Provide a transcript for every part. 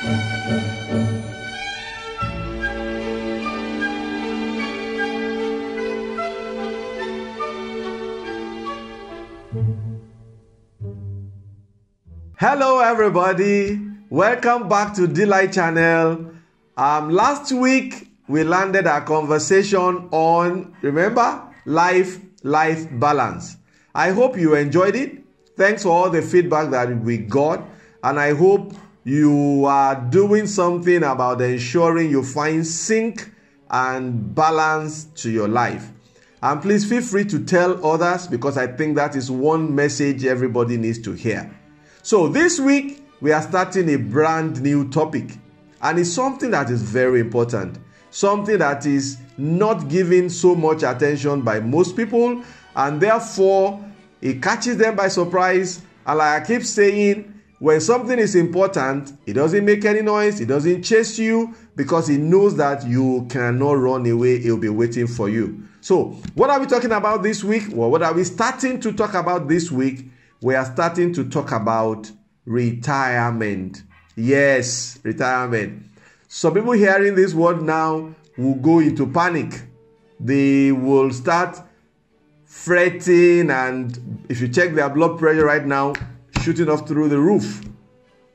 Hello everybody, welcome back to Delight Channel. Um, last week we landed our conversation on, remember, life, life balance. I hope you enjoyed it. Thanks for all the feedback that we got, and I hope you are doing something about ensuring you find sync and balance to your life. And please feel free to tell others because I think that is one message everybody needs to hear. So, this week we are starting a brand new topic, and it's something that is very important, something that is not given so much attention by most people, and therefore it catches them by surprise. And like I keep saying, when something is important, it doesn't make any noise, it doesn't chase you because it knows that you cannot run away, it will be waiting for you. So, what are we talking about this week? Well, what are we starting to talk about this week? We are starting to talk about retirement. Yes, retirement. Some people hearing this word now will go into panic. They will start fretting, and if you check their blood pressure right now, shooting off through the roof.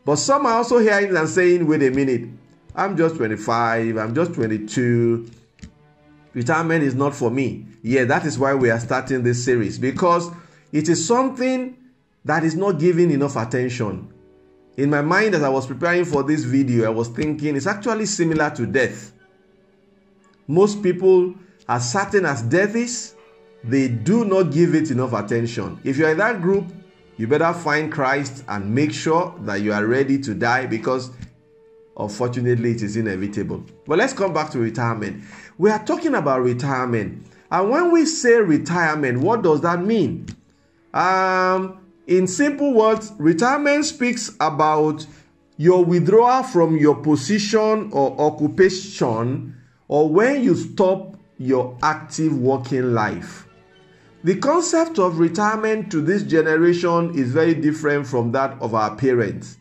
But some are also hearing and saying, wait a minute, I'm just 25, I'm just 22. Retirement is not for me. Yeah, that is why we are starting this series because it is something that is not given enough attention. In my mind, as I was preparing for this video, I was thinking it's actually similar to death. Most people, as certain as death is, they do not give it enough attention. If you're in that group, you better find Christ and make sure that you are ready to die because unfortunately it is inevitable. But let's come back to retirement. We are talking about retirement. And when we say retirement, what does that mean? Um, in simple words, retirement speaks about your withdrawal from your position or occupation or when you stop your active working life. The concept of retirement to this generation is very different from that of our parents.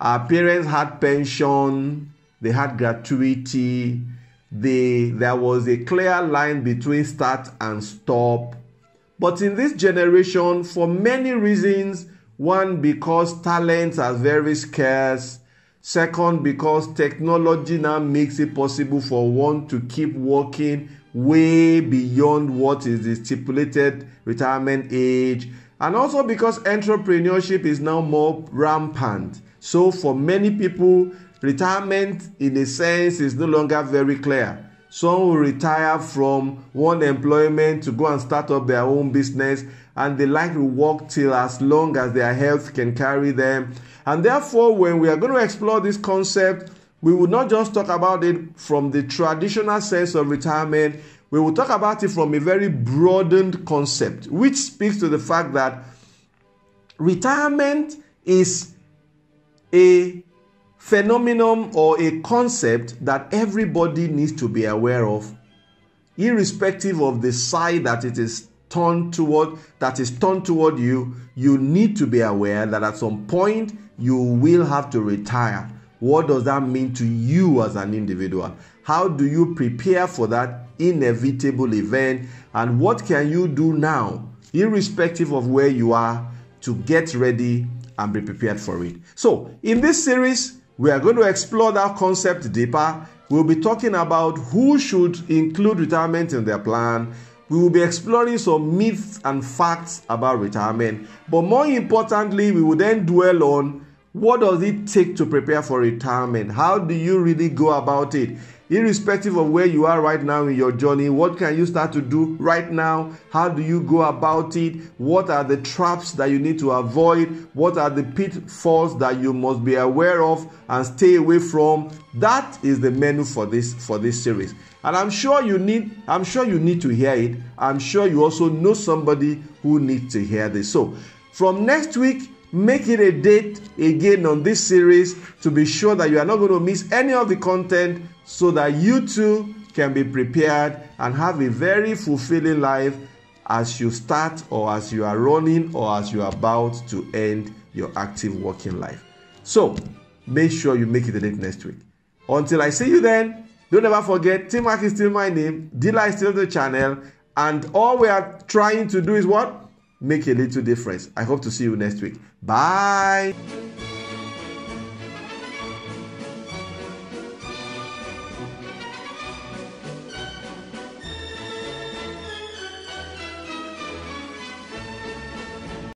Our parents had pension, they had gratuity, they, there was a clear line between start and stop. But in this generation, for many reasons, one, because talents are very scarce, second, because technology now makes it possible for one to keep working way beyond what is the stipulated retirement age, and also because entrepreneurship is now more rampant. So, for many people, retirement in a sense is no longer very clear. Some will retire from one employment to go and start up their own business, and they like to work till as long as their health can carry them. And therefore, when we are going to explore this concept, we will not just talk about it from the traditional sense of retirement, we will talk about it from a very broadened concept, which speaks to the fact that retirement is a phenomenon or a concept that everybody needs to be aware of, irrespective of the side that it is turned toward, that is turned toward you. You need to be aware that at some point you will have to retire. What does that mean to you as an individual? How do you prepare for that inevitable event? And what can you do now, irrespective of where you are, to get ready and be prepared for it? So, in this series, we are going to explore that concept deeper. We'll be talking about who should include retirement in their plan. We will be exploring some myths and facts about retirement. But more importantly, we will then dwell on what does it take to prepare for retirement? How do you really go about it? Irrespective of where you are right now in your journey, what can you start to do right now? How do you go about it? What are the traps that you need to avoid? What are the pitfalls that you must be aware of and stay away from? That is the menu for this for this series. And I'm sure you need I'm sure you need to hear it. I'm sure you also know somebody who needs to hear this. So, from next week make it a date again on this series to be sure that you are not going to miss any of the content so that you too can be prepared and have a very fulfilling life as you start or as you are running or as you are about to end your active working life. So make sure you make it a date next week. Until I see you then, don't ever forget Tim Mark is still my name, Dila is still the channel, and all we are trying to do is what? Make a little difference. I hope to see you next week. Bye.